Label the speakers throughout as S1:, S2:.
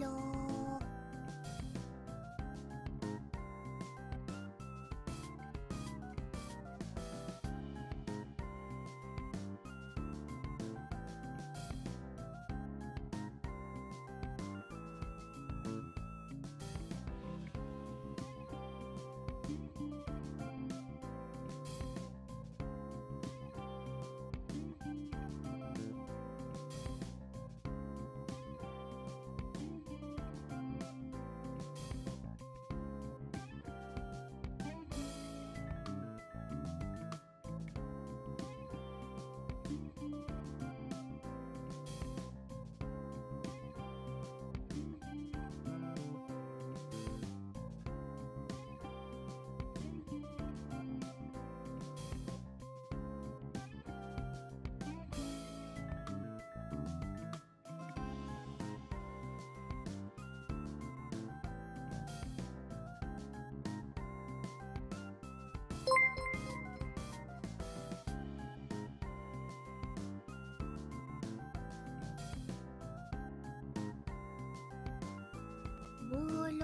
S1: solo.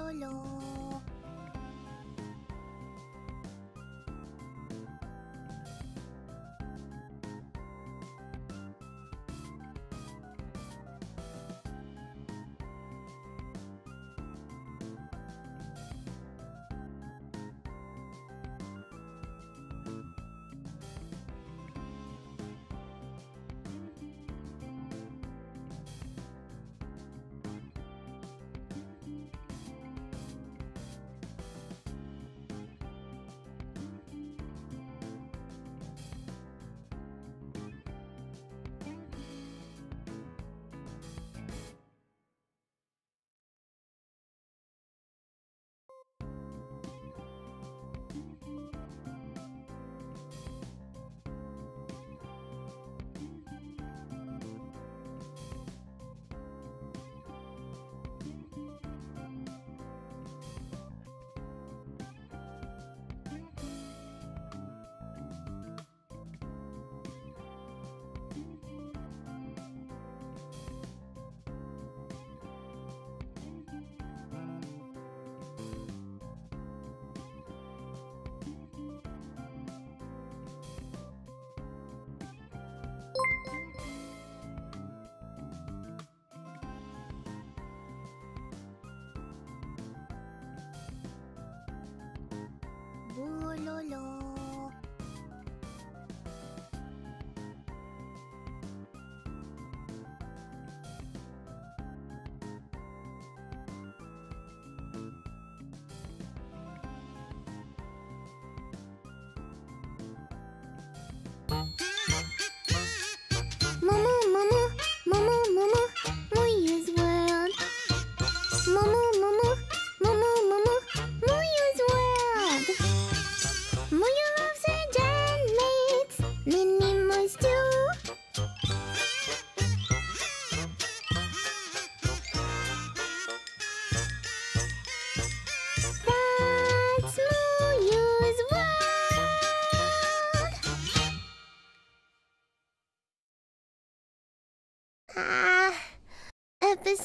S1: Bulolo.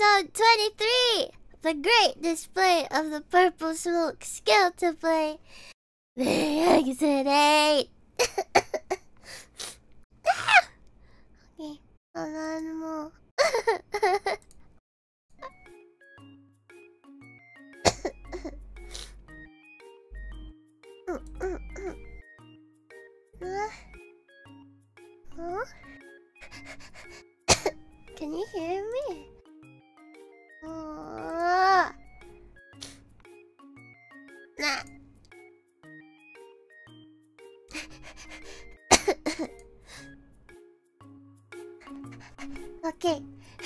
S1: Episode 23 The Great Display of the Purple Smoke Skill to Play. The Exit 8. Okay.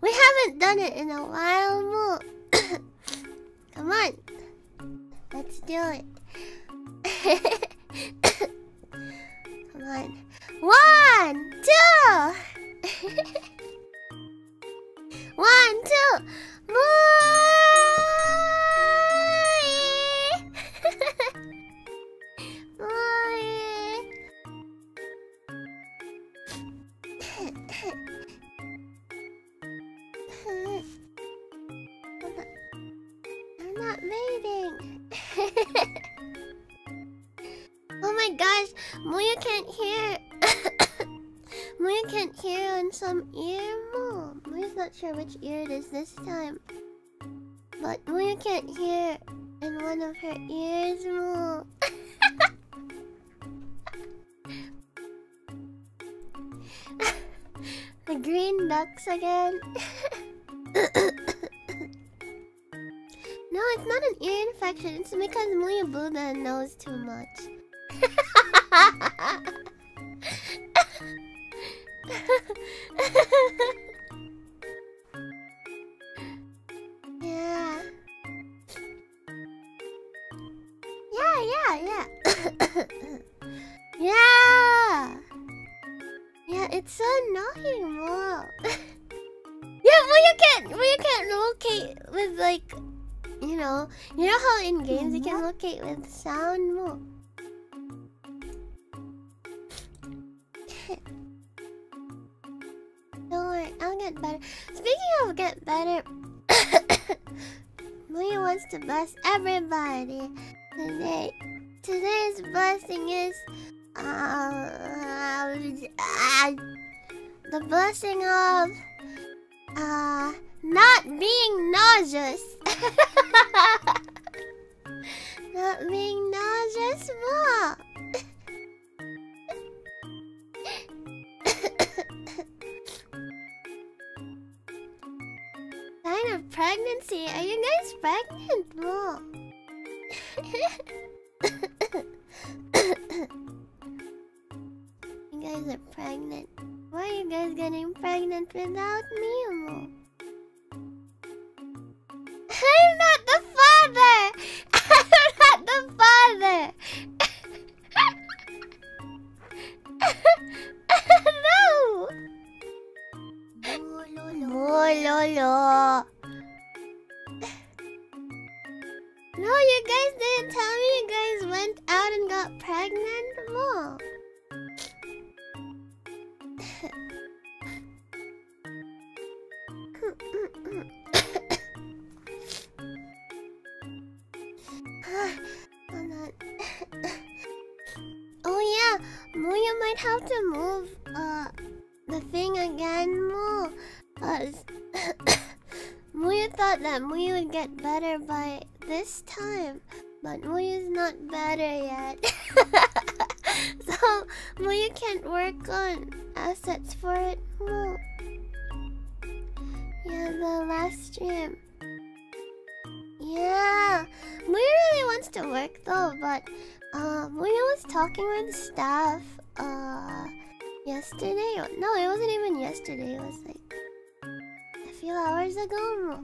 S1: we haven't done it in a while more. Come on. Let's do it. nauseous. not being nauseous more. Sign of pregnancy. Are you guys pregnant? More. you guys are pregnant. Why are you guys getting pregnant without me, Mo? I'm not the father! I'm not the father! Uh, Muyu was talking with staff uh yesterday. No, it wasn't even yesterday. It was like a few hours ago,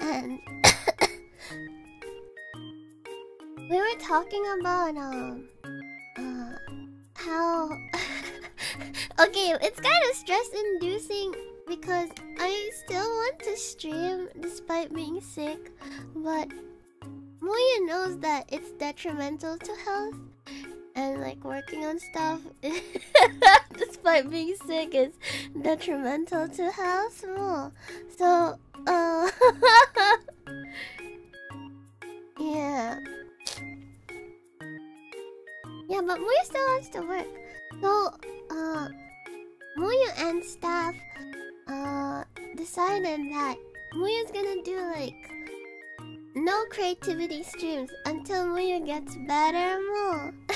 S1: and we were talking about um uh how okay, it's kind of stress-inducing because I still want to stream despite being sick, but Muyu knows that it's detrimental to health and like working on stuff despite being sick is detrimental to health more. So uh Yeah. Yeah, but Muyu still wants to work. So uh Muyu and staff uh decided that Muyu's gonna do like no creativity streams until Muyu gets better more.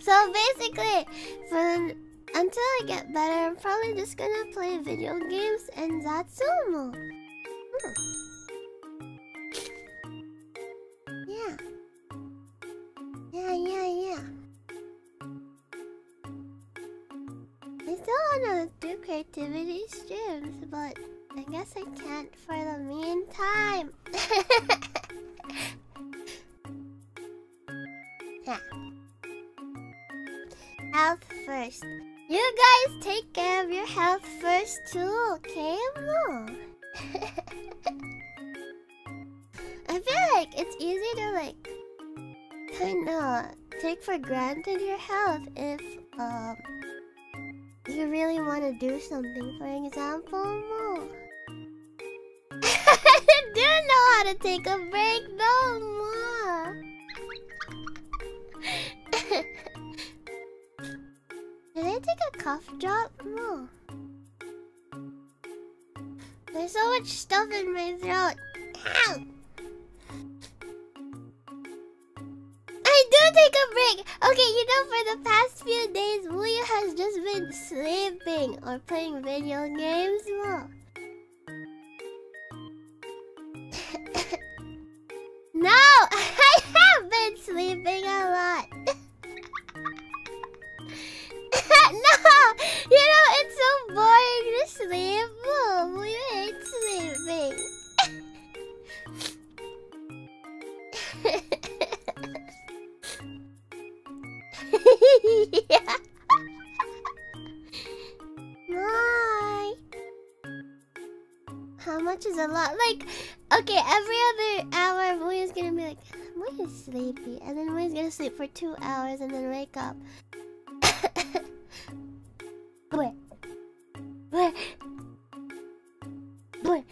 S1: so basically, for the, until I get better, I'm probably just gonna play video games and Zatsumo. Hmm. Yeah. Yeah, yeah, yeah. I still wanna do creativity streams, but I guess I can't for the meantime. yeah. Health first. You guys take care of your health first too, okay? I feel like it's easy to like kinda take for granted your health if um you really want to do something, for example. I do know how to take a break no more. Did I take a cough drop? No. There's so much stuff in my throat. Ow! I do take a break! Okay, you know, for the past few days, Muyu has just been sleeping or playing video games more. Been sleeping a lot. no, you know it's so boring to sleep. Oh, we hate sleeping. yeah. How much is a lot? Like, okay, every other hour, Muyu's gonna be like, Muyu's sleepy. And then Muyu's gonna sleep for two hours and then wake up. Boy. Boy. Boy.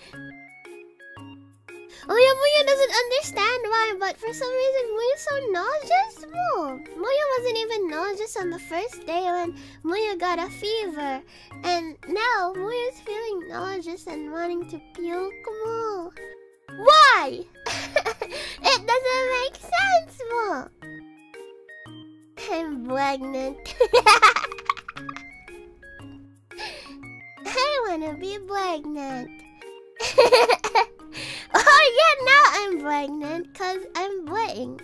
S1: Oh yeah, Muyu doesn't understand why, but for some reason Muyu's so nauseous. Mo. Muyu wasn't even nauseous on the first day when Muyu got a fever. And now Muyu's feeling nauseous and wanting to puke. Mo. Why? it doesn't make sense, Mo. I'm pregnant. I wanna be pregnant. oh yeah, now I'm pregnant because I'm waiting.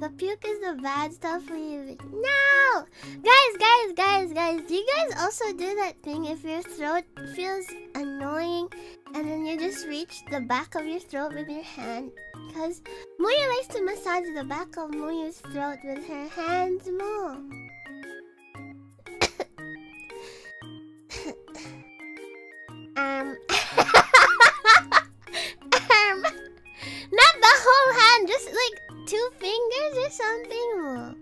S1: The puke is the bad stuff for you. No! Guys, guys, guys, guys, do you guys also do that thing if your throat feels annoying and then you just reach the back of your throat with your hand? Because Muyu likes to massage the back of Muyu's throat with her hands more. um, um, not the whole hand, just like two fingers or something more.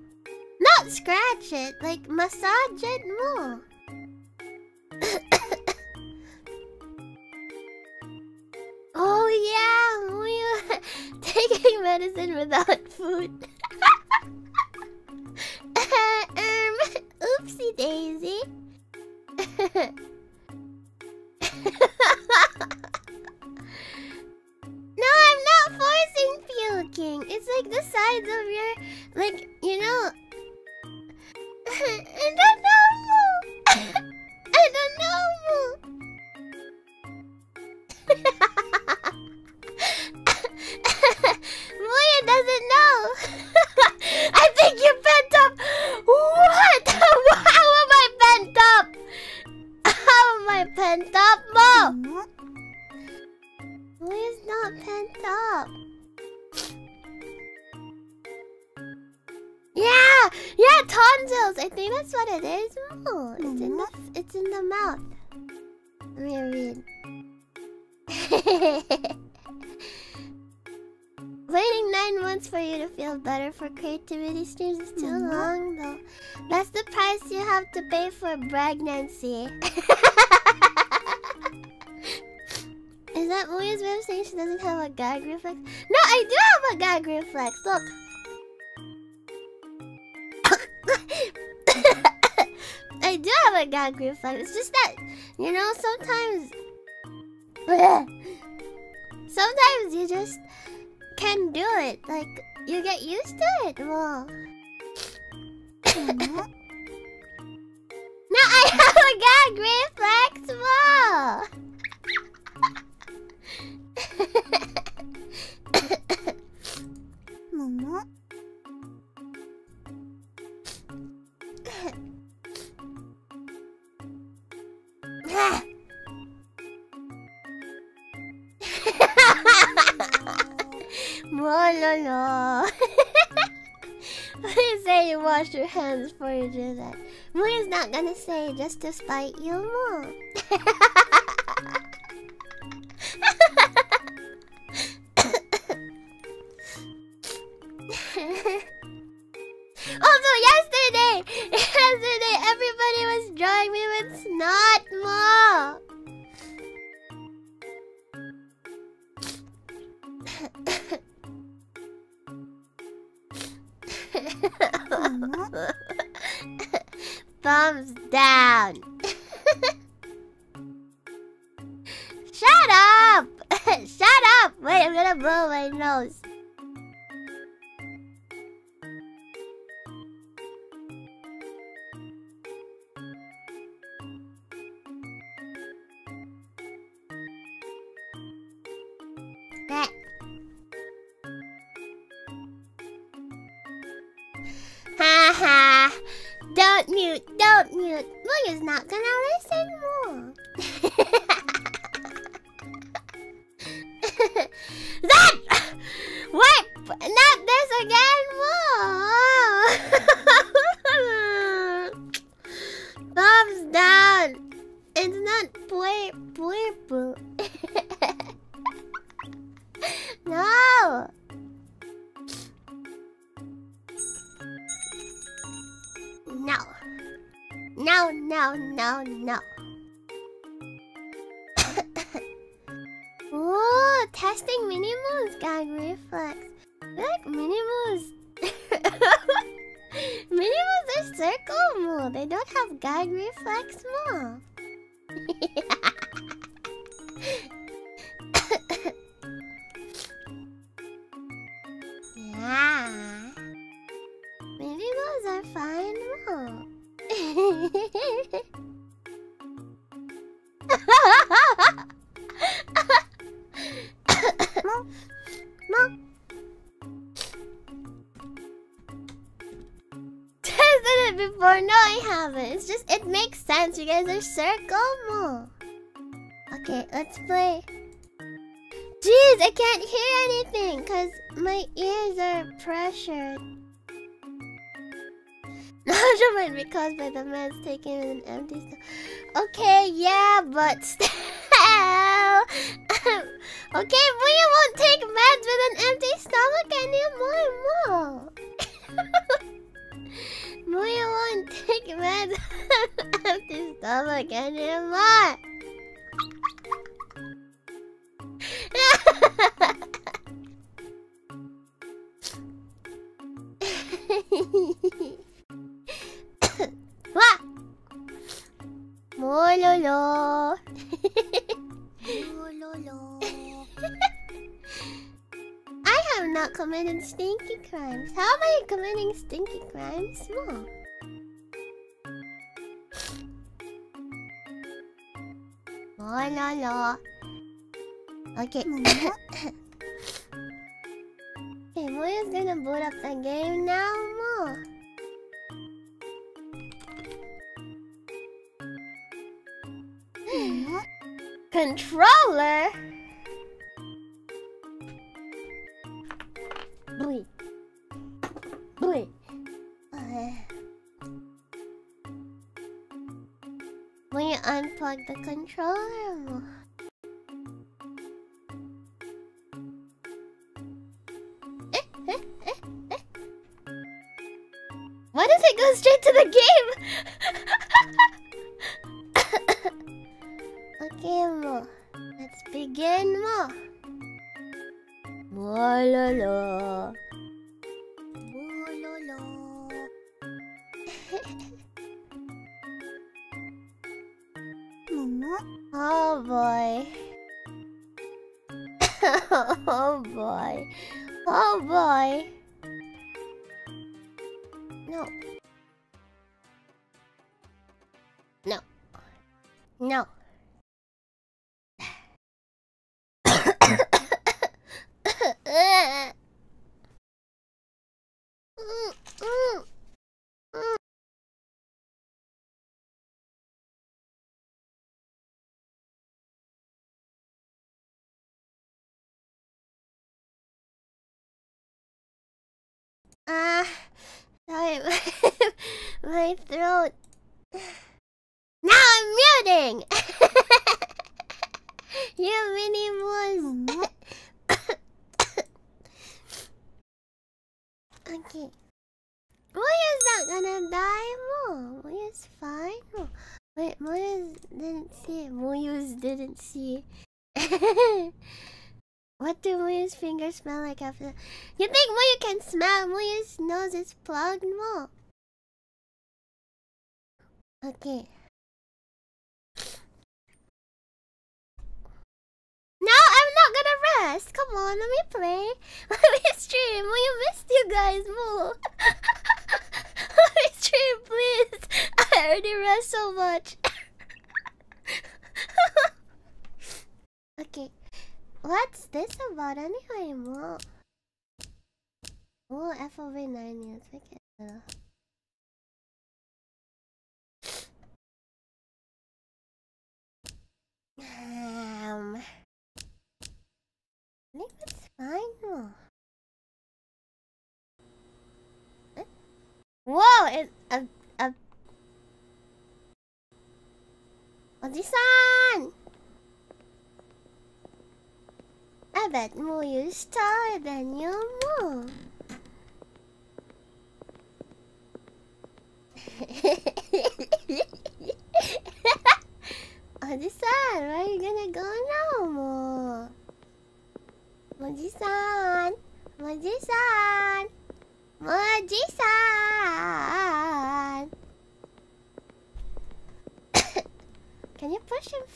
S1: Not scratch it, like massage it more. oh yeah, Muyu taking medicine without food. um, oopsie daisy. Sides of your, like, for pregnancy. is that Muyu's way of saying she doesn't have a gag reflex? No, I do have a gag reflex. Look. I do have a gag reflex. It's just that, you know, sometimes. Sometimes you just can do it. Like, you get used to it. Well. now I have a gag reflex. Whoa. Momo. Mololo. Please say you wash your hands before you do that. Muyu's not gonna say just to spite you more. Although yesterday, yesterday everybody was drawing me with snot more. Thumbs down. Shut up! Shut up! Wait, I'm gonna blow my nose. That. Don't mute, don't mute. Muyu's not gonna listen Nausea might be caused by the meds taken in an empty stomach. Okay, yeah, but still. okay, we won't take meds with an empty stomach anymore. Mo. we won't take meds with an empty stomach anymore. What? Mololo. Mololo. I have not committed stinky crimes. How am I committing stinky crimes? Small. Mololo. Okay. Mm-hmm. okay, Muyu's gonna boot up the game now, Controller? Bleep. Bleep. You unplug the controller. Eh, eh, eh. Why does it go straight to the game? throat. Now I'm muting. you mini moos. okay. Muyu's not gonna die, Mo. Muyu's fine. Wait, Muyu's didn't see. Muyu's didn't see. What do Muyu's fingers smell like after? You think Muyu can smell? Muyu's nose is plugged more. Okay. No, I'm not gonna rest. Come on, let me play. Let me stream. We missed you guys more. let me stream, please. I already rest so much. okay. What's this about anyway, more? Oh, FOV 9 years. Okay. Um, I think it's final. Whoa! It's a a. Ojisan! I bet more you star than you move.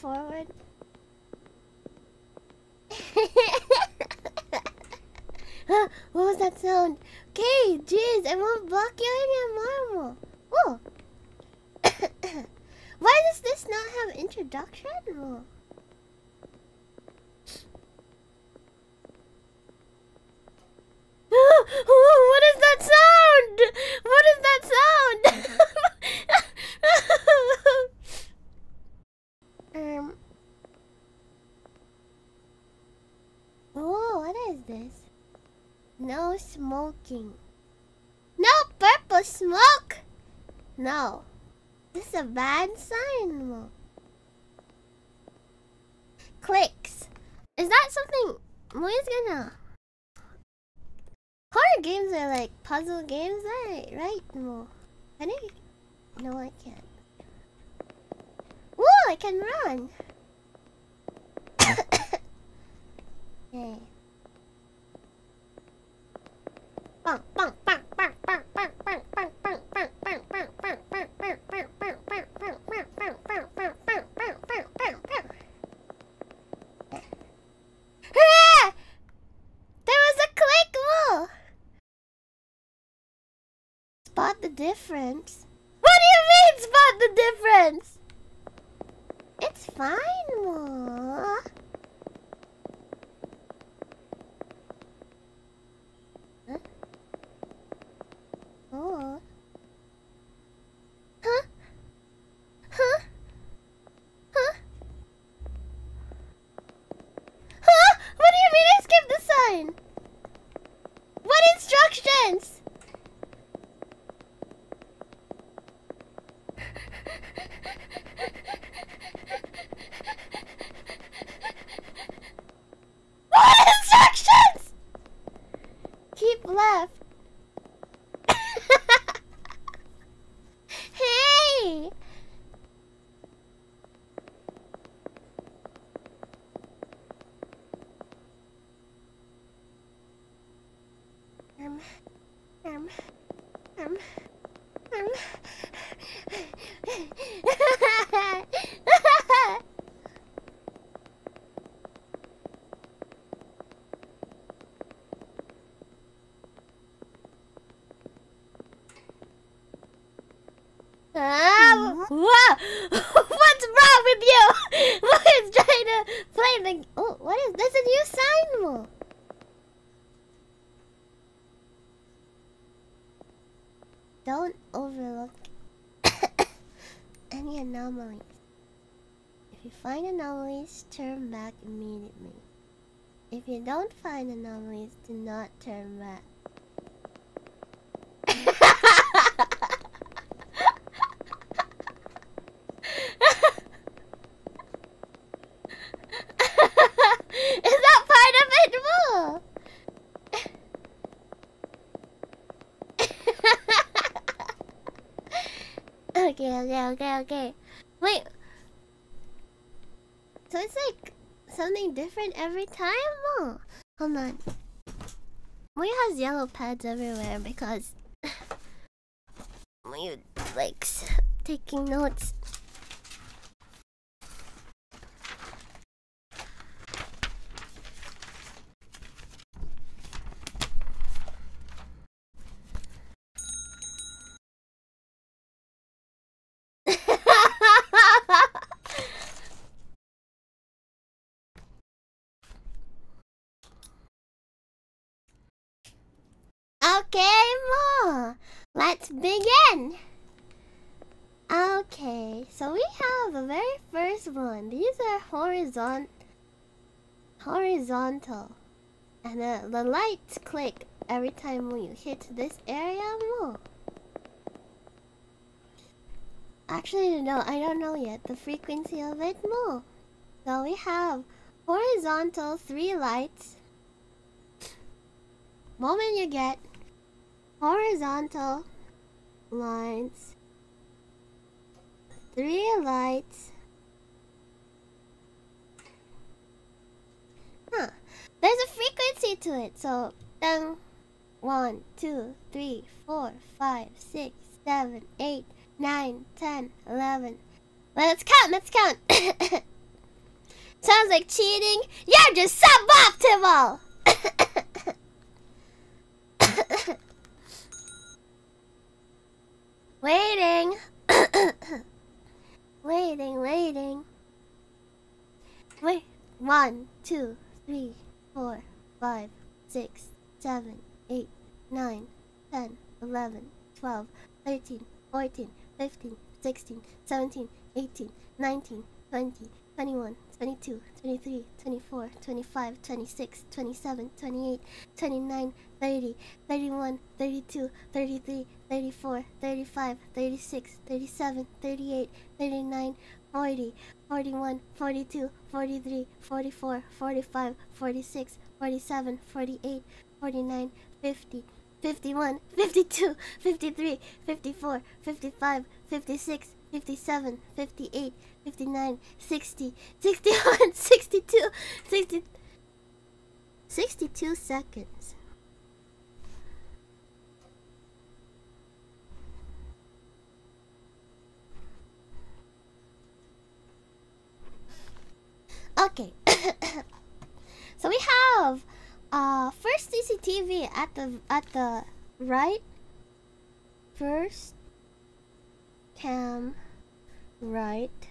S1: forward? what was that sound? Okay, jeez, I won't block you anymore. Oh! Why does this not have introduction? what is that sound? What is that sound? um. Oh, what is this? No smoking. No purple smoke. No. This is a bad sign. Mo. Clicks. Is that something Muyu's gonna Horror games are like puzzle games, right? Right? Mo. Can I? No, I can't. Whoa! I can run. You don't find anomalies, do not turn back. Is that part of okay, okay, okay, okay. Wait. So it's like something different every time? Hold on. We has yellow pads everywhere because we likes taking notes. okay, more. Let's begin. Okay, so we have the very first one. These are horizontal. Horizontal. And the, the lights click every time when you hit this area more. Actually, no, I don't know yet the frequency of it more. So we have horizontal three lights. Moment you get horizontal lines, three lights. Huh. There's a frequency to it, so then one, two, three, four, five, six, seven, eight, nine, ten, eleven. Let's count, let's count. Sounds like cheating. You're just suboptimal! waiting. waiting, waiting. Wait. One, two, three, four, five, six, seven, eight, nine, ten, eleven, twelve, thirteen, fourteen, fifteen, sixteen, seventeen, eighteen, nineteen, twenty. 21, 22, 23, 24, 25, 26, 27, 28, 29, 30, 31, 32, 33, 34, 35, 36, 37, 38, 39, 40, 41, 42, 43, 44, 45, 46, 47, 48, 49, 50, 51, 52, 53, 54, 55, 56, 57, 58, 59, 60, 61, 62, 60, 62 seconds. Okay. so we have uh first CCTV at the at the right. First cam right.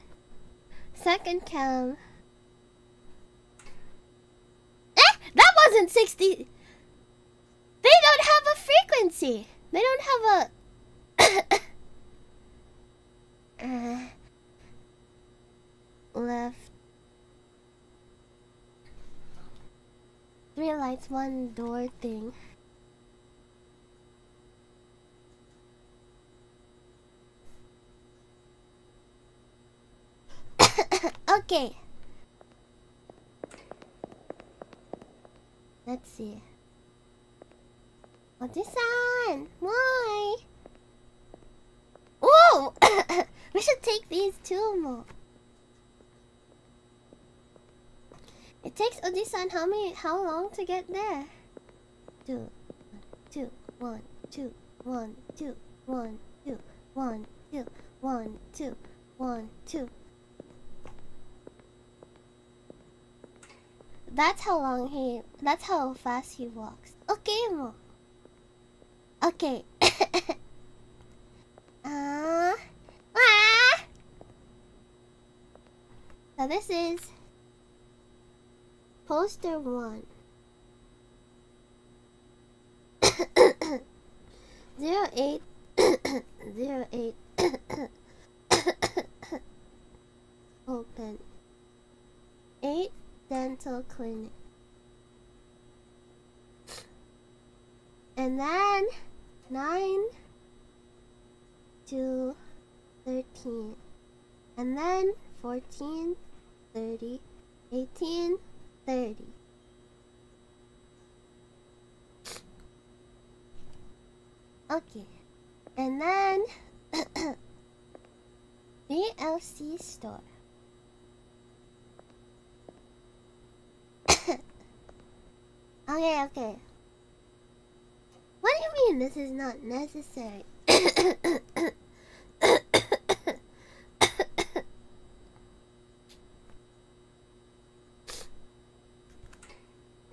S1: Second cam. Eh that wasn't 60 they don't have a frequency. They don't have a uh, left lights one door thing okay. Let's see. Oji-san! Why? Oh! we should take these two more. It takes Oji-san how many how long to get there? Two, two, one, two, one, two, one, two, one, two, one, two, one, two. That's how long he. That's how fast he walks. Okay, mo. Okay. uh, ah. So this is poster one. zero eight zero eight open eight dental clinic. And then 9 to 13. And then 14, 30, 18, 30. Okay. And then BLC store. Okay, okay. What do you mean this is not necessary?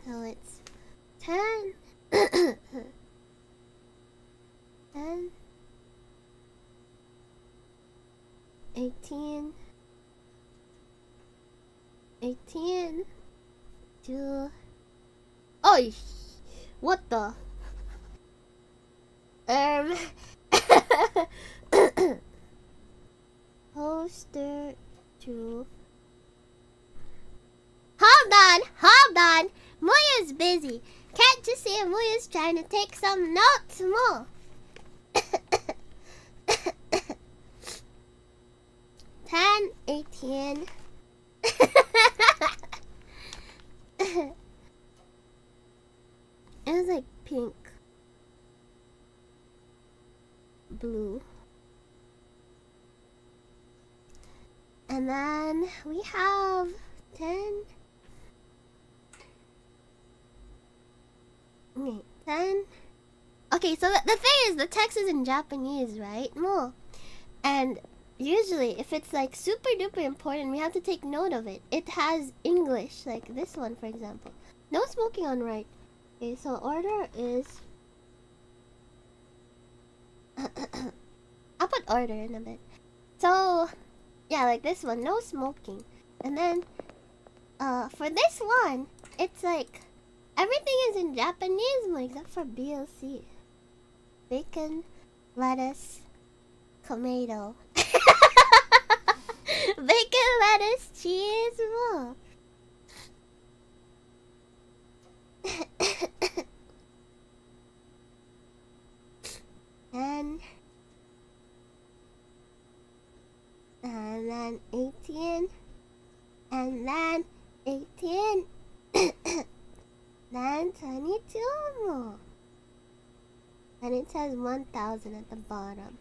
S1: so it's 10 10 18 18 to Oh, what the? Um, poster to. Hold on, hold on. Muyu's busy. Can't you see Muyu's trying to take some notes more? Ten, eighteen. It was like pink, blue. And then we have 10. Okay, 10. Okay, so the, thing is, the text is in Japanese, right? No. And usually, if it's like super duper important, we have to take note of it. It has English, like this one, for example. No smoking on right. Okay, so order is... I'll put order in a bit. So, yeah, like this one, no smoking. And then, uh, for this one, it's like, everything is in Japanese except for BLC. Bacon, lettuce, tomato. Bacon, lettuce, cheese, more. And and then 18 and then 18 then 22 more. And it says 1000 at the bottom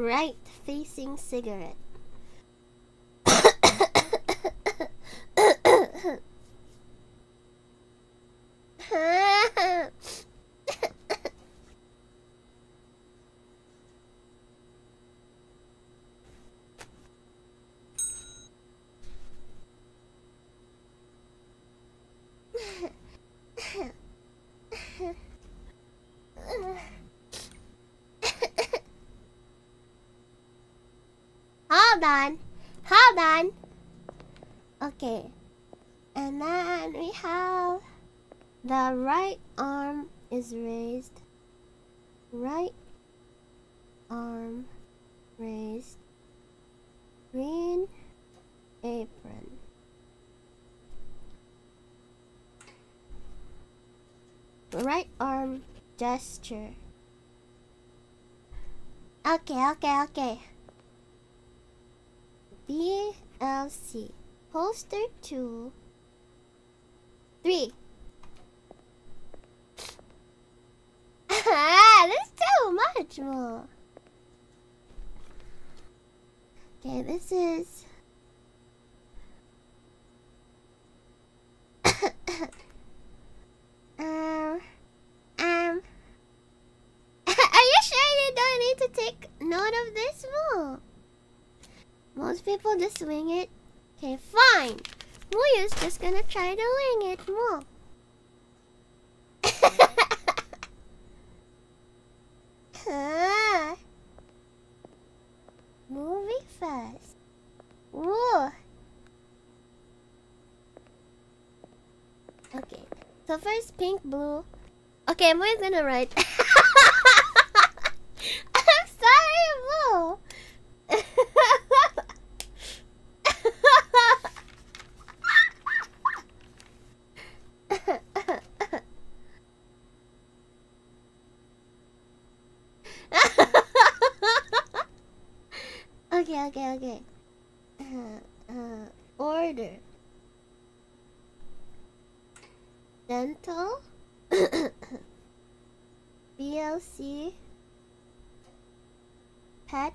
S1: right facing cigarette. Hold on. Hold on. Okay. And then we have the right arm is raised. Right arm raised. Green apron. Right arm gesture. Okay, okay, okay. BLC. Poster 2. 3. ah, that's too much more. Okay, this is... um... Um... Are you sure you don't need to take note of this more? Most people just wing it. Okay, fine. Muyu's just gonna try to wing it more. ah. Moving fast. Whoa. Okay. So first pink, blue. Okay, Muyu's gonna write. I'm sorry, Mo. okay, okay, okay. Uh, uh, order. dental, BLC, pet.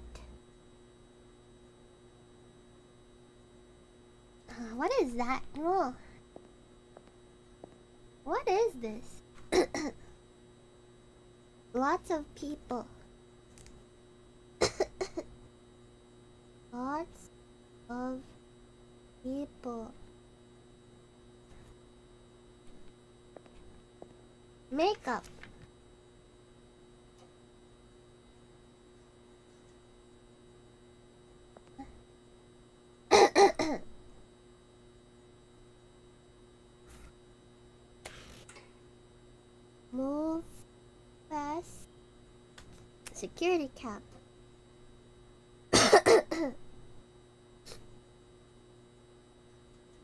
S1: Uh, what is that? Oh. What is this? Lots of people. Lots of people. Makeup. Move fast. Security cap.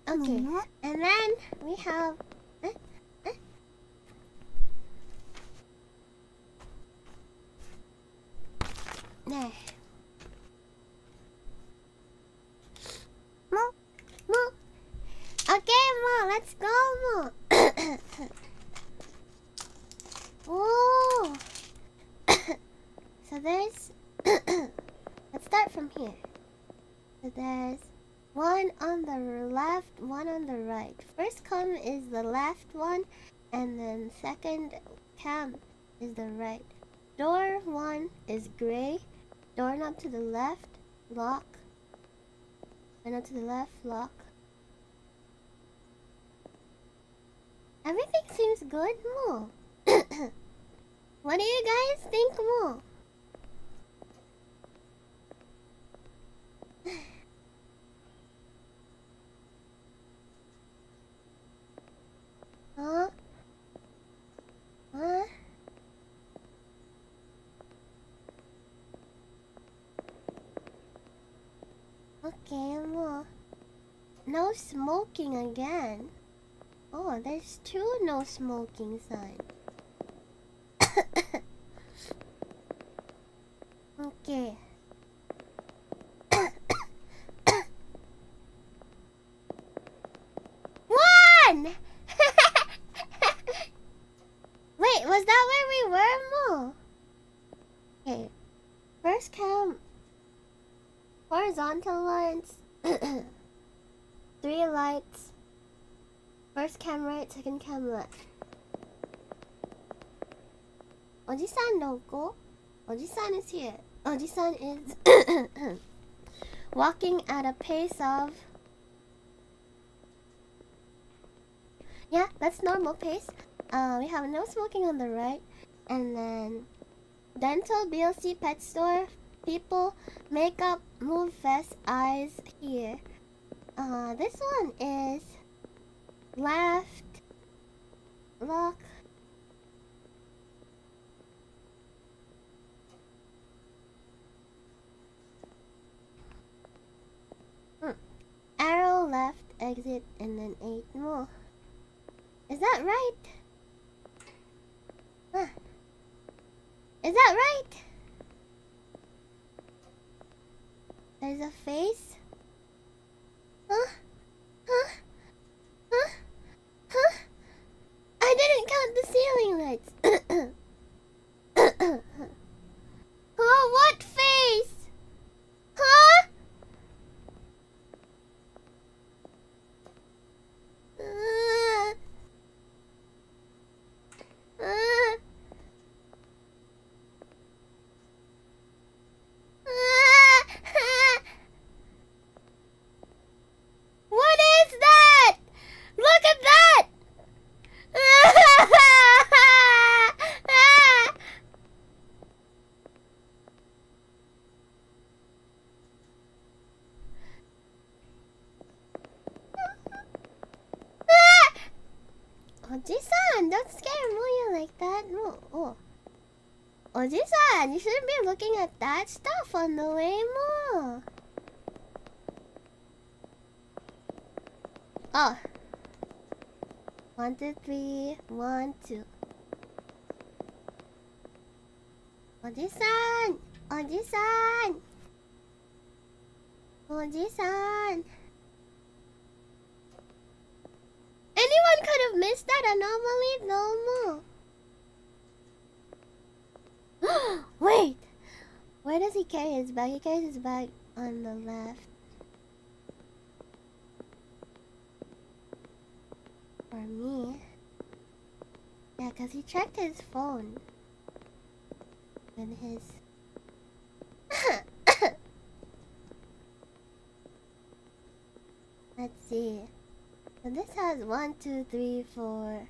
S1: okay, and then we have. eh, eh. There. Mo, mo. Okay, Mo, let's go, Mo. Oh. so there's. let's start from here. So there's one on the left, one on the right. First cam is the left one, and then second cam is the right. Door one is gray. Doorknob to the left, lock. Doorknob to the left, lock. Everything seems good, Mo. what do you guys think, Mo? huh? Huh? Okay, Mo. No smoking again. Oh, there's two no smoking signs. okay. One! Wait, was that where we were, Mo? Okay. First cam horizontal lines. Three lights. First camera right, second camera left. Ojisan don't go. Is here. Ojisan is walking at a pace of... Yeah, that's normal pace. Uh, we have no smoking on the right. And then... Dental BLC pet store people, makeup, move fast, eyes here. Uh, this one is left, lock. Hmm. Arrow left, exit, and then eight more. Is that right? Huh. Is that right? There's a face? Huh? Huh? Huh? I didn't count the ceiling lights. oh, what face? Huh? Uh, uh, uh, What is that? Look at that! Oji-san, don't scare Muyu like that. No. Oh. Oji-san, you shouldn't be looking at that stuff on the way, Mo. Oh. One, two, three, one, two. Ojisan! Ojisan! Ojisan! Anyone could have missed that anomaly, no more. Wait! Where does he carry his bag? He carries his bag on the left. Yeah, because he checked his phone. With his... Let's see. So this has one, two, three, four,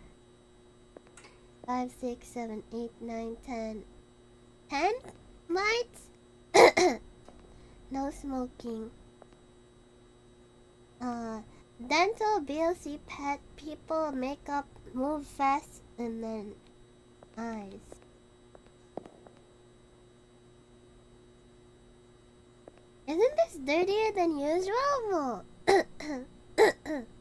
S1: five, six, seven, eight, nine, ten. Ten lights? no smoking. Uh, dental, BLC, pet, people, makeup, move fast, and then eyes. Isn't this dirtier than usual?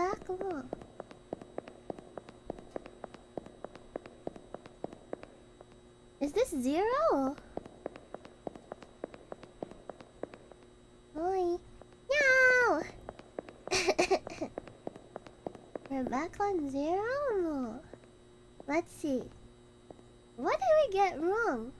S1: back little. Is this zero? Boy. No! We're back on zero? Let's see. What did we get wrong?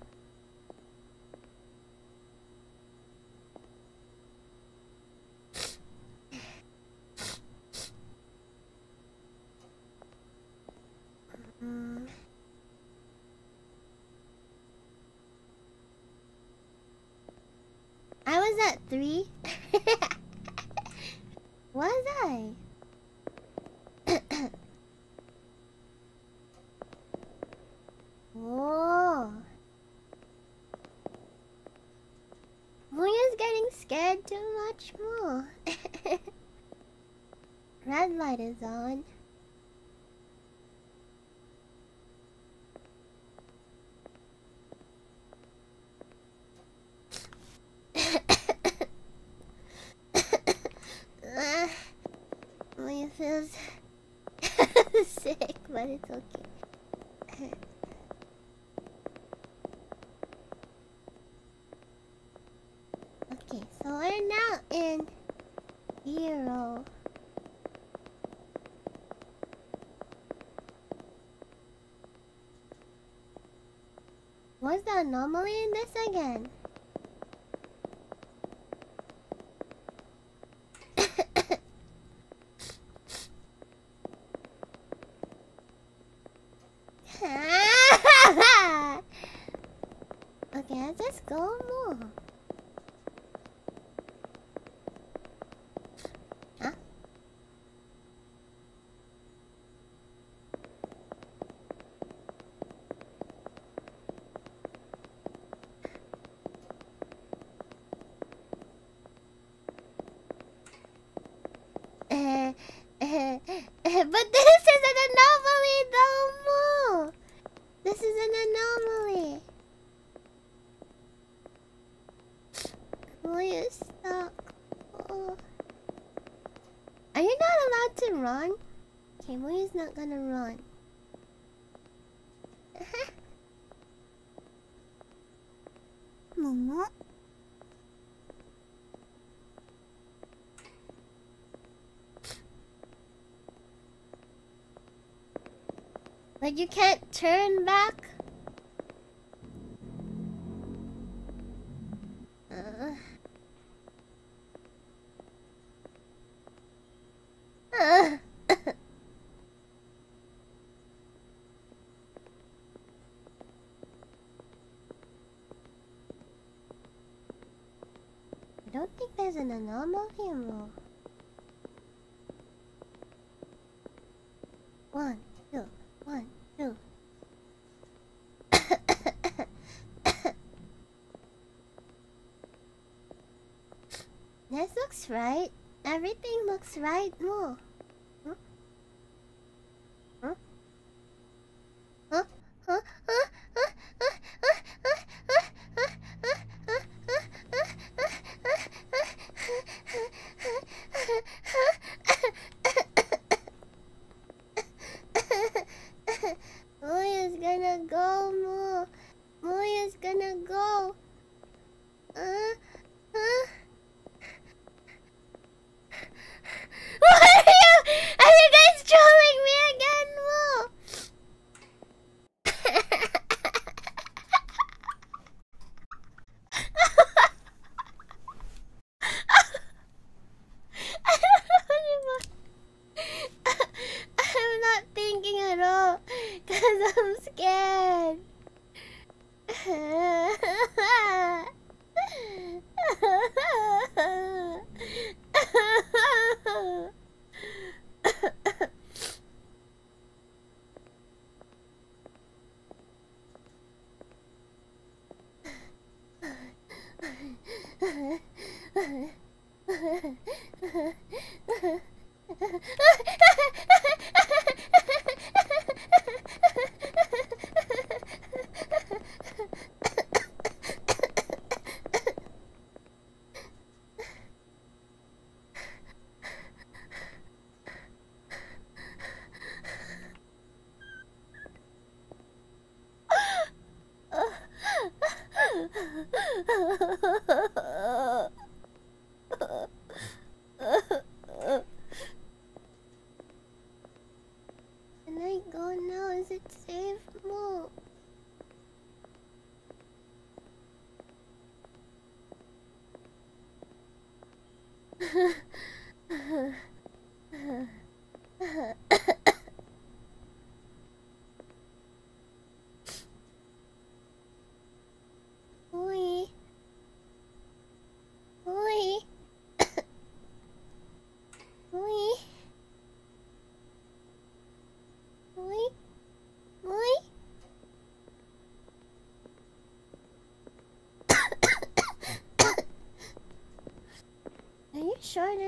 S1: Mm. I three. was I? Whoa. Muyu's getting scared too much more. Red light is on. feels sick, but it's okay. okay, so we're now in zero. Was the anomaly in this again? but this is an anomaly, though. This is an anomaly. Will you stop? Oh. Are you not allowed to run? Okay, Muyu's not gonna run. Momo? Like you can't turn back? Uh. Uh. I don't think there's an anomaly rule. One, two, one, two. this looks right. Everything looks right. More.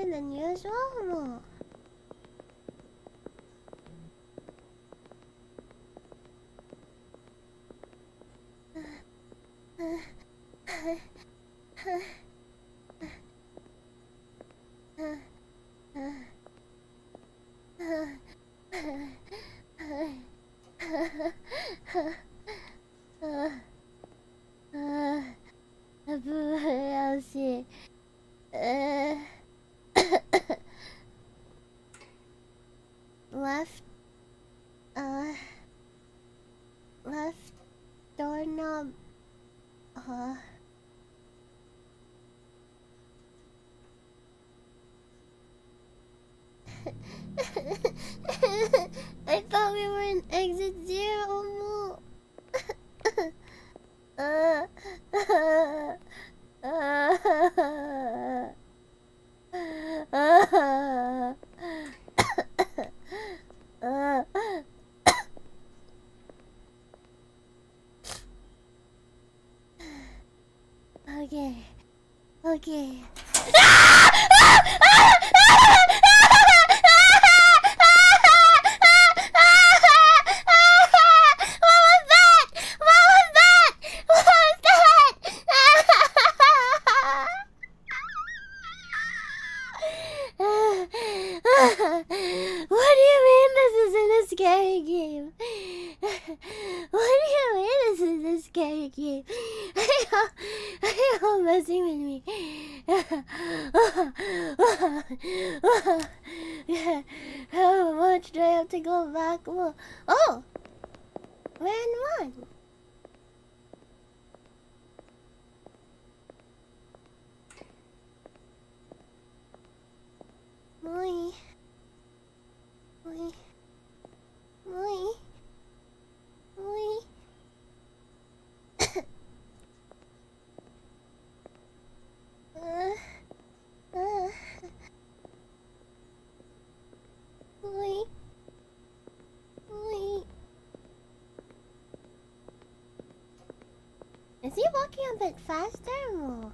S1: れる入場も。Is he walking a bit faster? Or...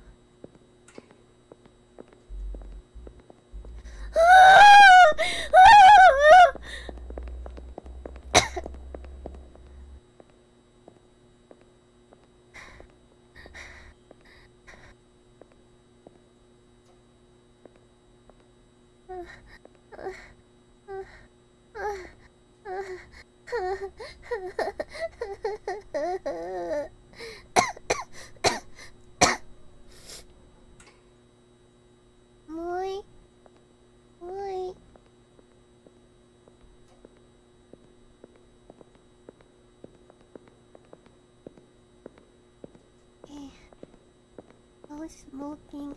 S1: Moi. Moi. Okay. I was smoking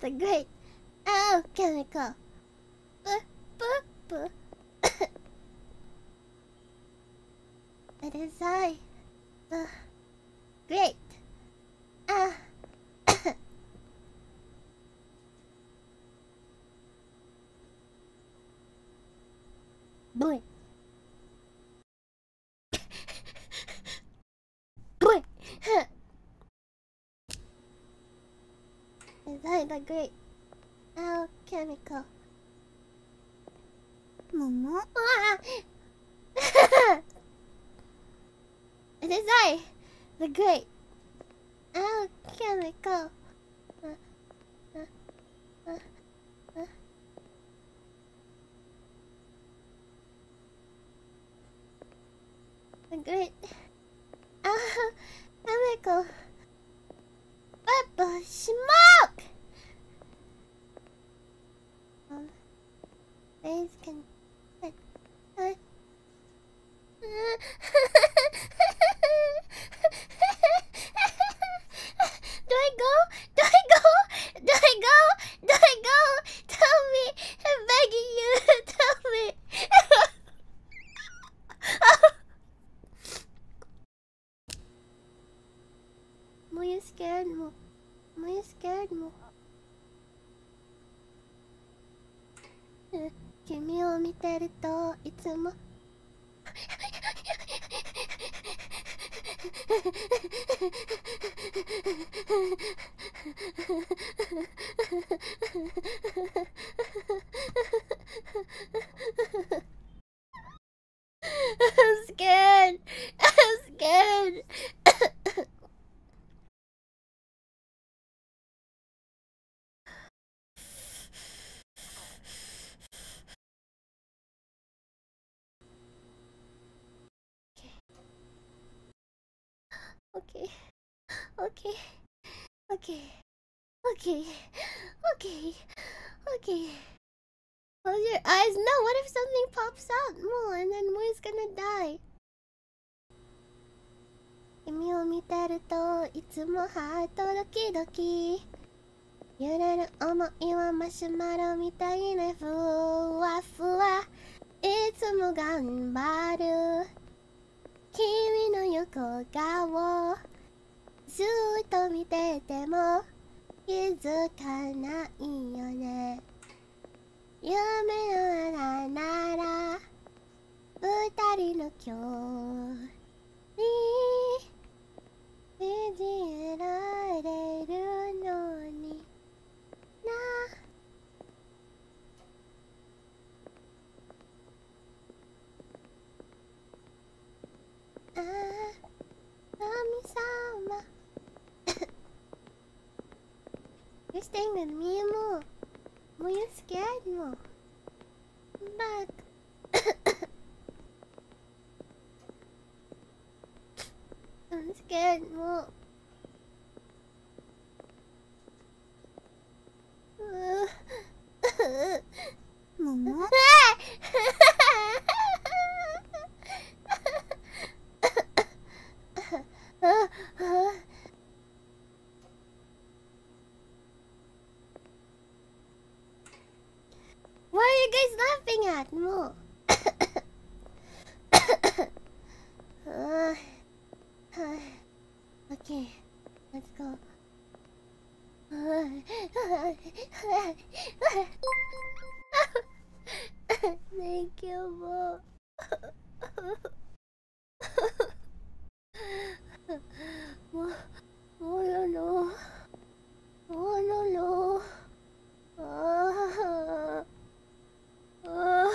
S1: the great alchemical. B b b. it is I, the great. Ah. Boy. Is I the great alchemical?
S2: Momo?
S1: It is I, the great alchemical. Uh, uh, uh. Okay. Okay. Okay. Close your eyes. No, what if something pops out more and then Moe's gonna die? 君を見てるといつもハートドキドキ揺れる想いはマシュマロみたいなふわふわいつも頑張る君の横顔ずっと見てても気づかないよね。夢の穴なら二人の距離信じられるのにな。あ神様。You're staying with me more. Were you scared more? Back. I'm scared more.
S2: Momo?
S1: What are you guys laughing at? Mo? Uh, uh, okay, let's go. Thank you, Mo. Mo, Mo, no, no. Oh, no, no. Ah.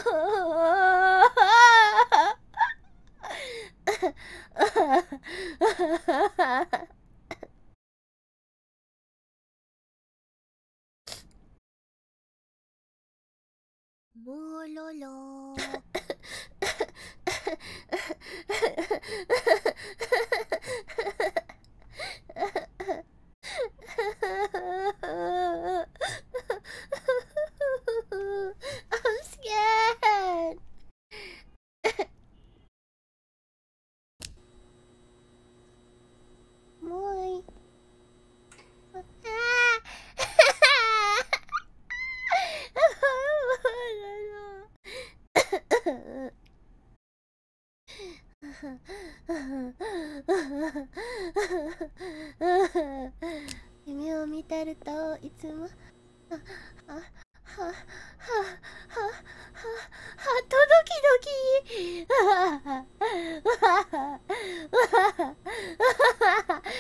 S2: Mololo.
S1: I'm 見てるといつもああはははははとドキドキ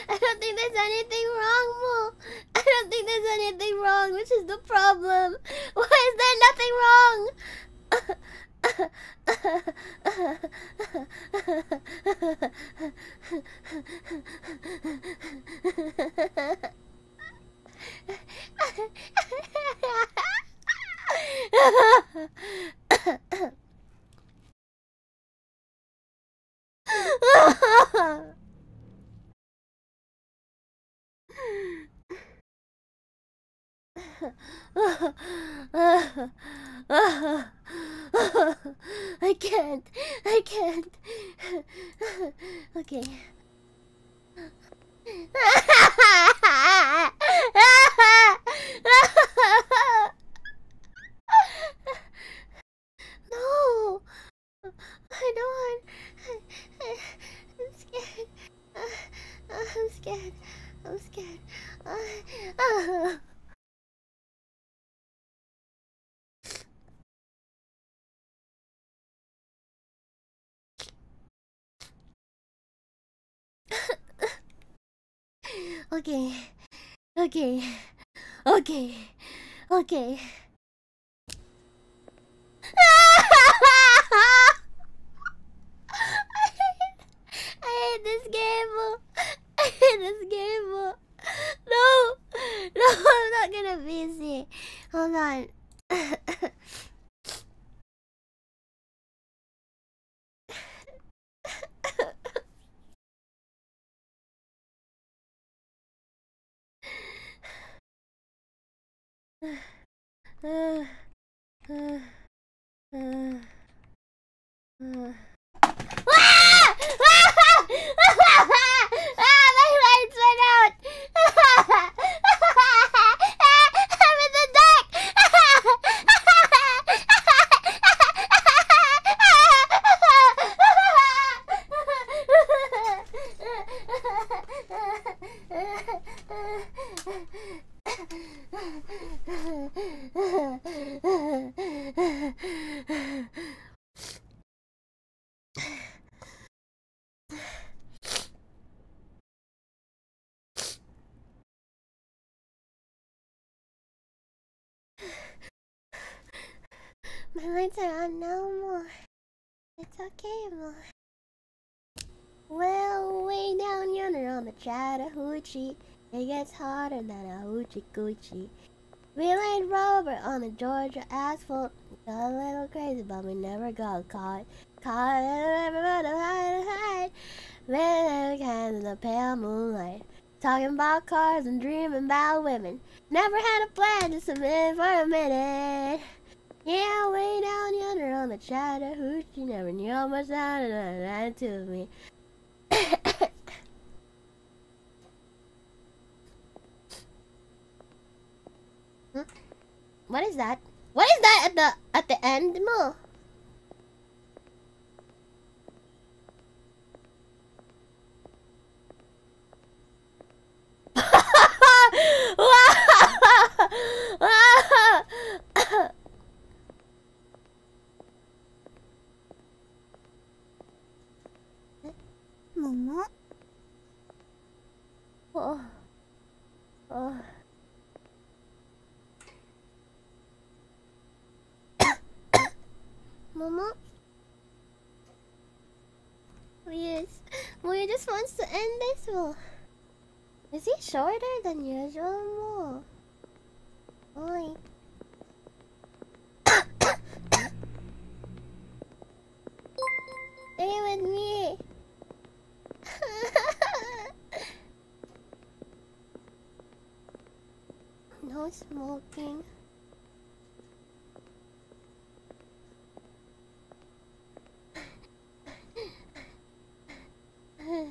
S1: I don't think there's anything wrong, Mo. I don't think there's anything wrong, which is the problem. Why is there nothing wrong? I can't. I can't. Okay. No. I don't want. I'm scared. I'm scared. I'm scared. Okay. Okay. Okay. Okay. I hate this game. I hate this game. No. No, I'm not gonna be see. Hold on. Uh, uh, uh, uh. Ah! ah, my lights went out. I'm in the dark. My lights are on no more. It's okay, more. Well, way down yonder on the Chattahoochee, it gets hotter than a hoochie coochie. We laid rubber on the Georgia asphalt. Got a little crazy, but we never got caught. Caught everybody hide hide. Ran hands in the pale moonlight. Talking about cars and dreaming about women. Never had a plan, a minute for a minute. Yeah, way down yonder on the Chattahoochee, never knew how much that that to me. Hmm? What is that? What is that at the at the end, Mo? Oh. Oh. Momo? Yes. Muyu just wants to end this one. Is he shorter than usual, Mo? Oi. Stay with me. no smoking. I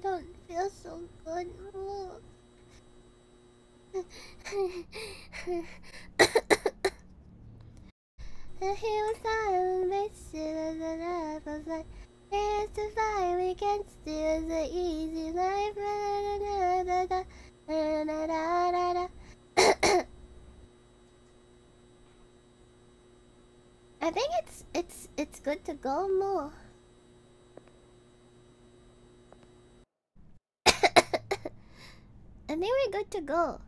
S1: don't feel so good. And he was silent, basically the life Here's to fight we can steal the easy life I think it's it's it's good to go more. I think we're good to go.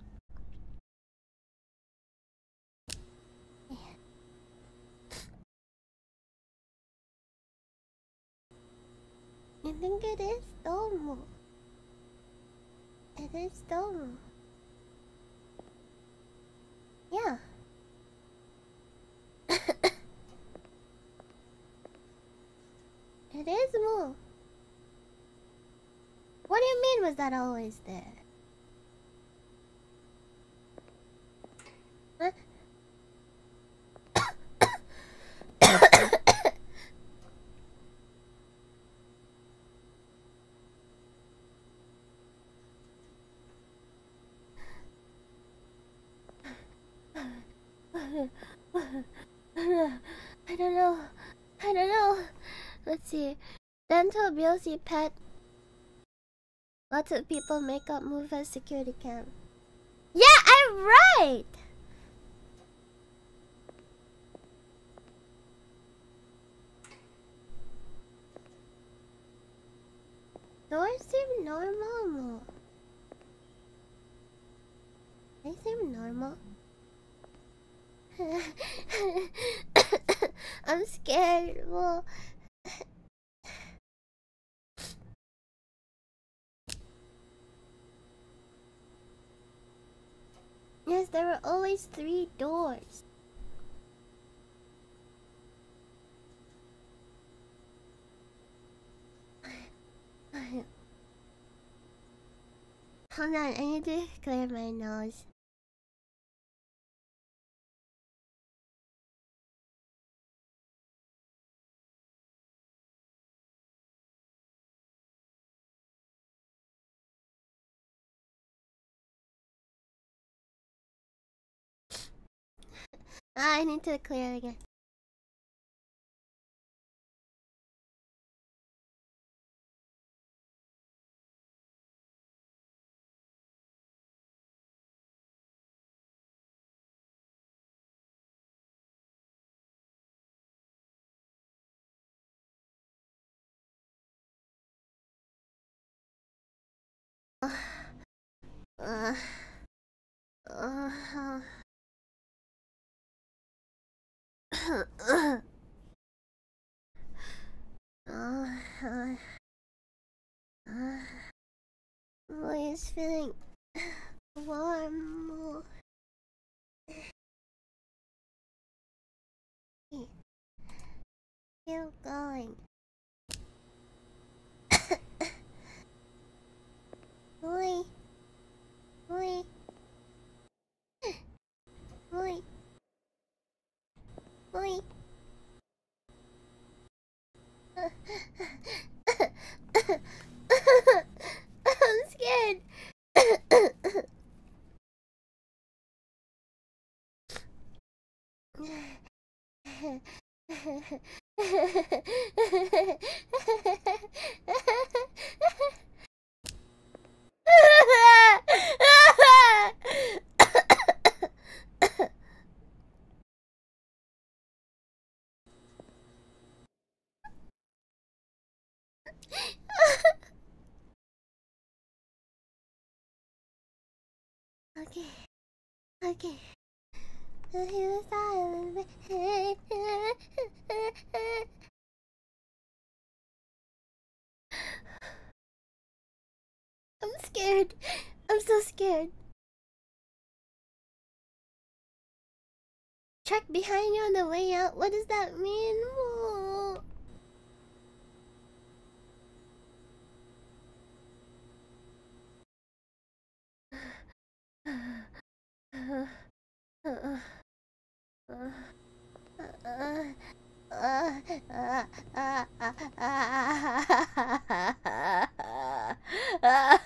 S1: I think it is Domo. It is Domo. Yeah. it is Moo. What do you mean was that always there? Huh? I don't know. I don't know. Let's see. Dental BLC pet. Lots of people make up move as security cam. Yeah, I'm right! Doors seem normal. They seem normal. I'm scared. Well, yes, there were always three doors. Hold on, I need to clear my nose. I need to clear it again. Uh, uh, uh, uh, boy is check behind you on the way out. What does that mean?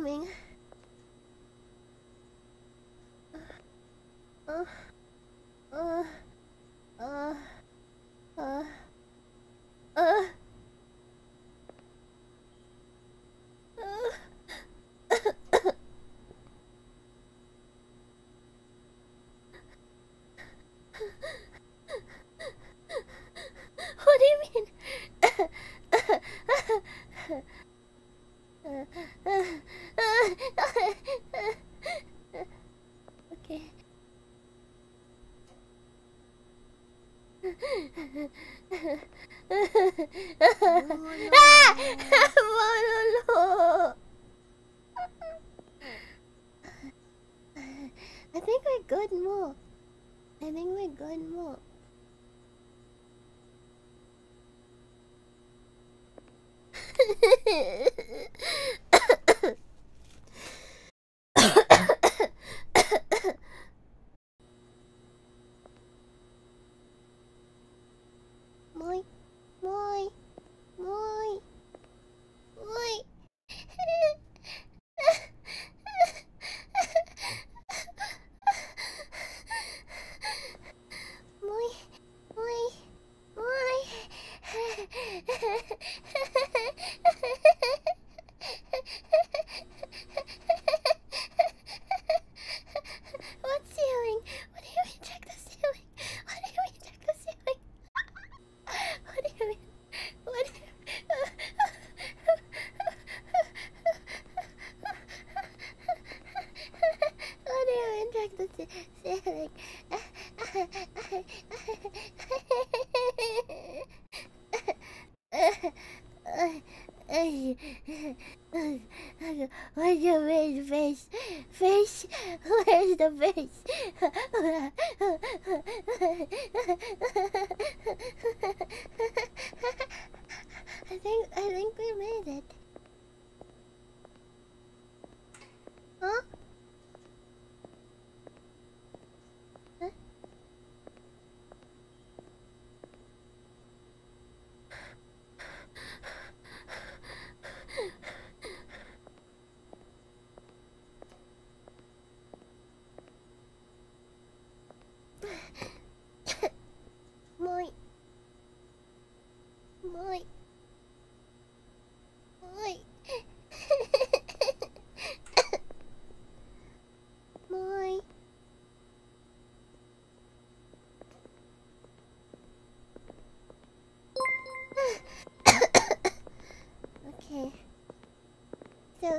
S1: filming. I think we're good, Mo. I think we're good, Mo.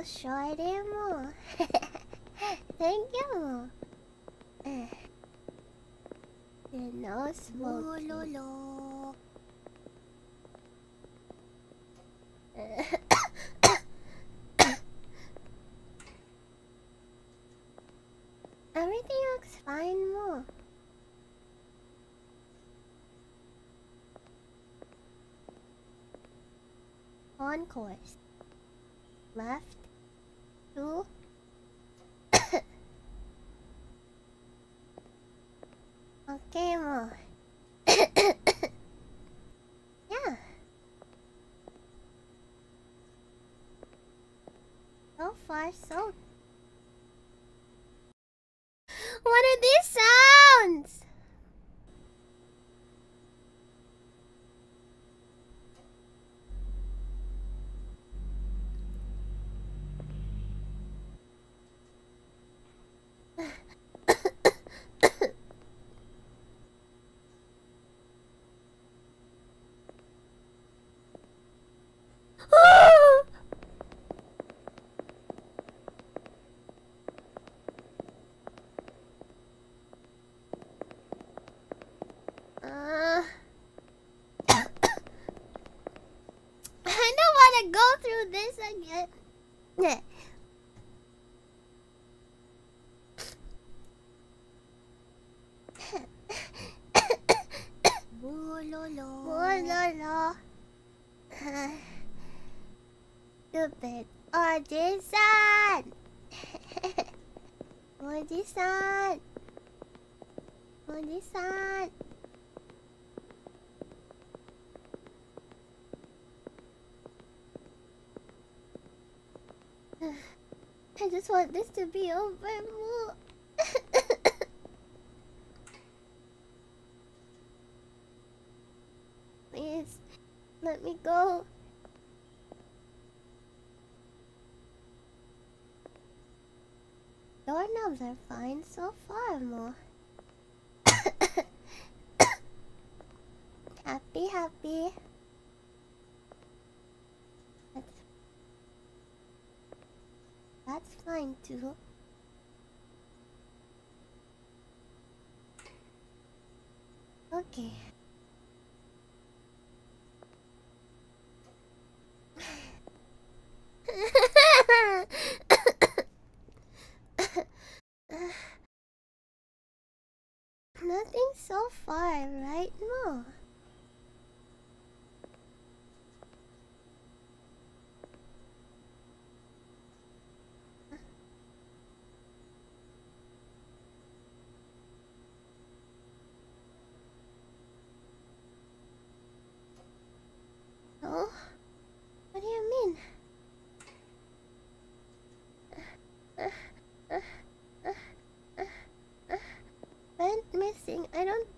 S1: Still short ammo. Thank you. And no smoke.
S2: Wololo.
S1: Everything looks fine, Mo. On course. Left. Two. okay, Mo. yeah. So far, so what are these sounds? Uh, I don't want to go through this again. Yeah.
S2: Wololo.
S1: Oh, no, no. Stupid. Oji-san! Oji-san! Oji-san! I just want this to be over more. Please, let me go. Your Doorknobs are fine so far, Mo. That's fine too. Okay.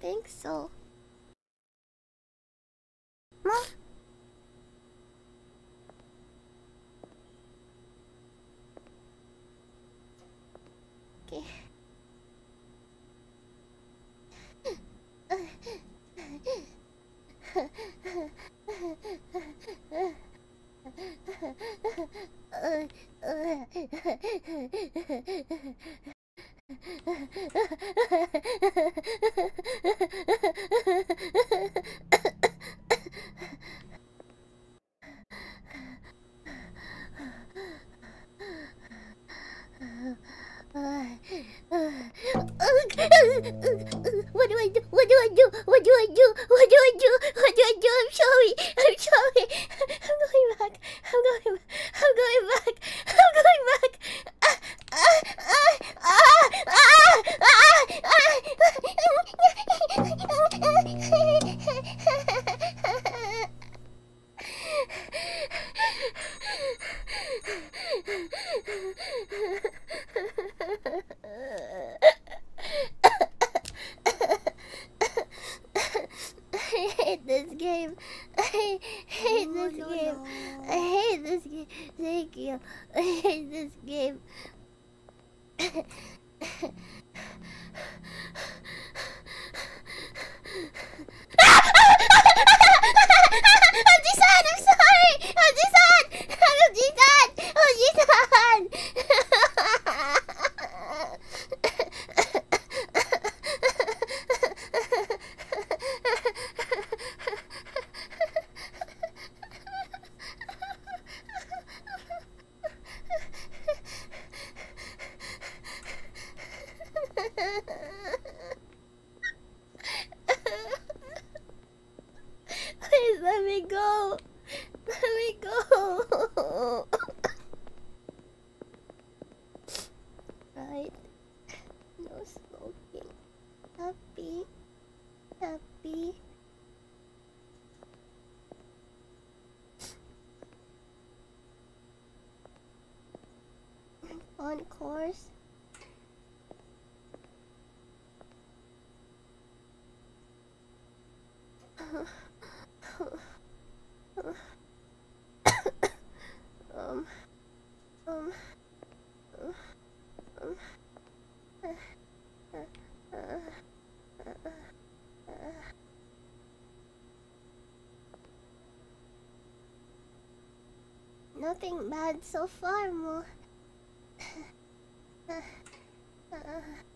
S1: think so. Nothing bad so far, Mo. Uh,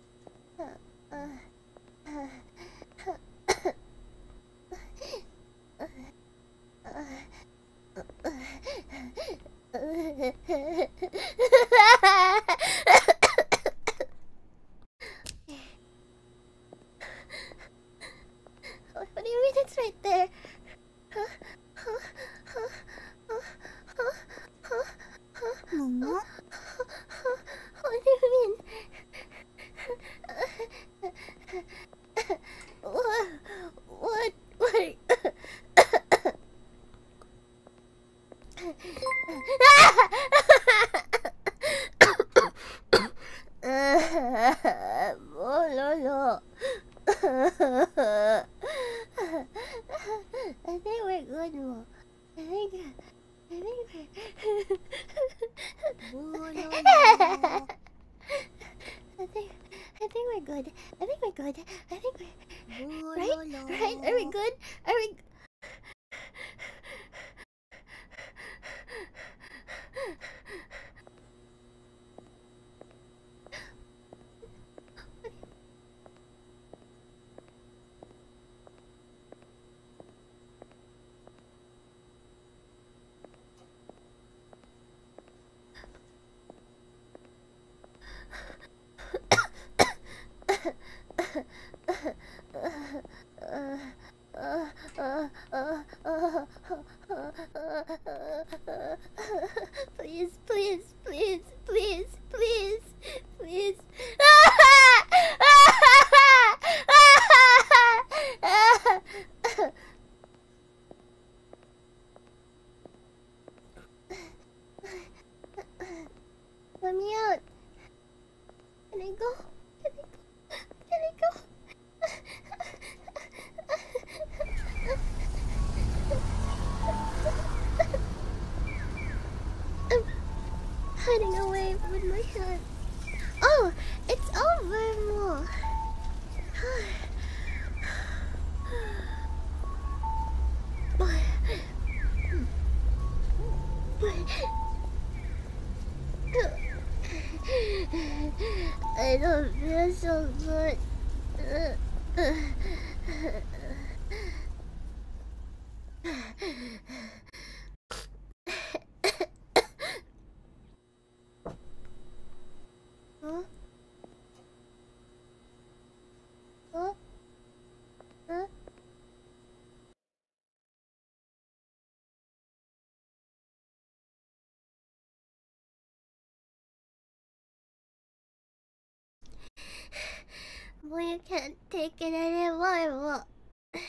S1: take it anymore. Well,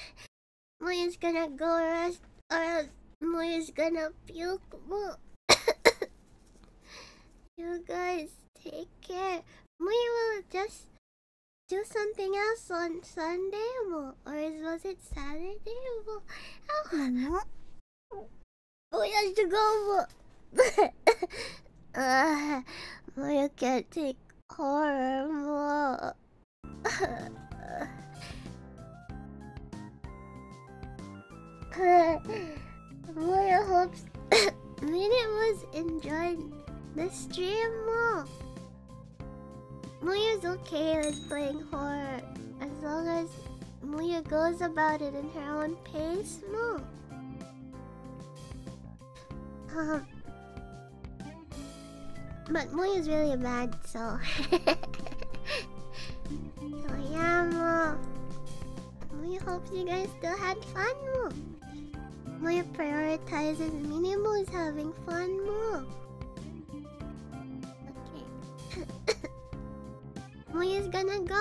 S1: Muyu's gonna go rest, or else Muyu's gonna puke. You guys take care. Muyu will just do something else on Sunday, well, or is, was it Saturday? Well, oh, Muyu has to go. Well. uh, Muyu can't take horror more. Muyu hopes Minute was enjoying the stream more. Muyu's okay with playing horror as long as Muyu goes about it in her own pace more. Um, but Muyu's really bad, so Mo. Muyu you guys still had fun, Mo. Muyu prioritizes Minimo is having fun, Mo. Okay. Muyu's gonna go.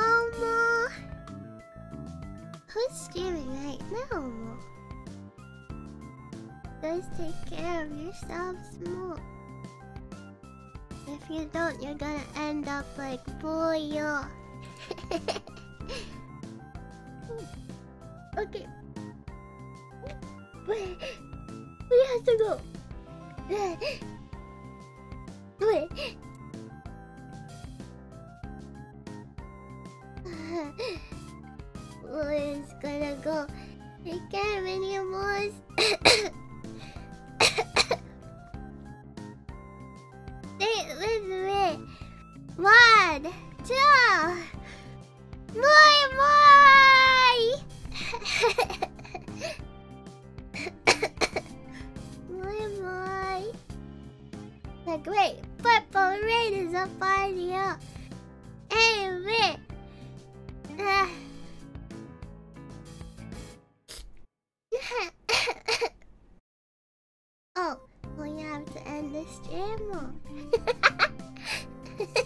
S1: Who's streaming right now, Mo? Guys, take care of yourselves, Mo. If you don't, you're gonna end up like Boyo. okay. We have to go. Wait. Boy's gonna go. Take care of any more. Stay with me. One, two, more, more. more, more. The great purple rain is upon you. Amen. Ah. oh, well, you have to end this stream.